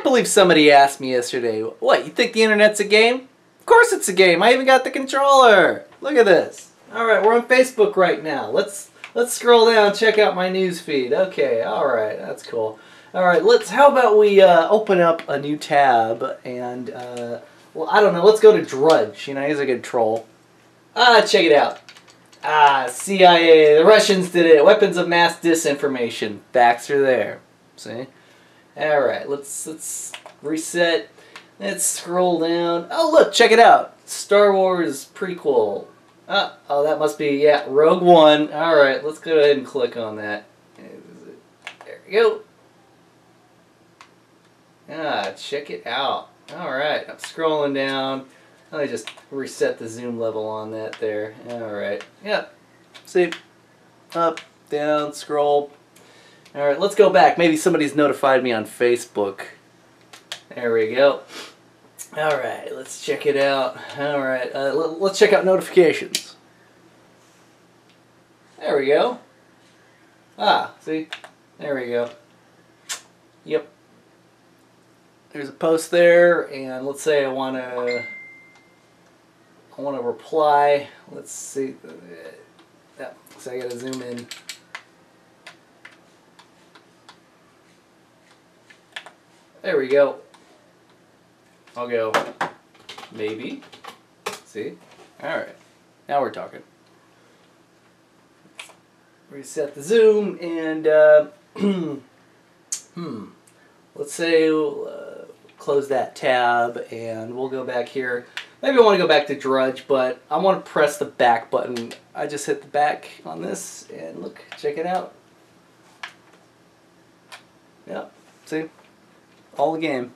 can't believe somebody asked me yesterday, what, you think the internet's a game? Of course it's a game. I even got the controller. Look at this. All right, we're on Facebook right now. Let's let's scroll down, check out my news feed. Okay, all right, that's cool. All right, let's. How about we uh, open up a new tab and uh, well, I don't know. Let's go to Drudge. You know, he's a good troll. Ah, check it out. Ah, CIA. The Russians did it. Weapons of mass disinformation. Facts are there. See. All right, let's let's reset. Let's scroll down. Oh, look, check it out. Star Wars prequel. Oh, oh, that must be, yeah, Rogue One. All right, let's go ahead and click on that. There we go. Ah, check it out. All right, I'm scrolling down. Let me just reset the zoom level on that there. All right, yep. See, up, down, scroll. All right, let's go back. Maybe somebody's notified me on Facebook. There we go. All right, let's check it out. All right, uh, let's check out notifications. There we go. Ah, see? There we go. Yep. There's a post there, and let's say I want to I want to reply. Let's see. Yeah, so I got to zoom in. There we go. I'll go, maybe. See? Alright. Now we're talking. Reset the zoom and, uh, hmm. Let's say we'll uh, close that tab and we'll go back here. Maybe I want to go back to Drudge, but I want to press the back button. I just hit the back on this and look, check it out. Yep, see? All the game.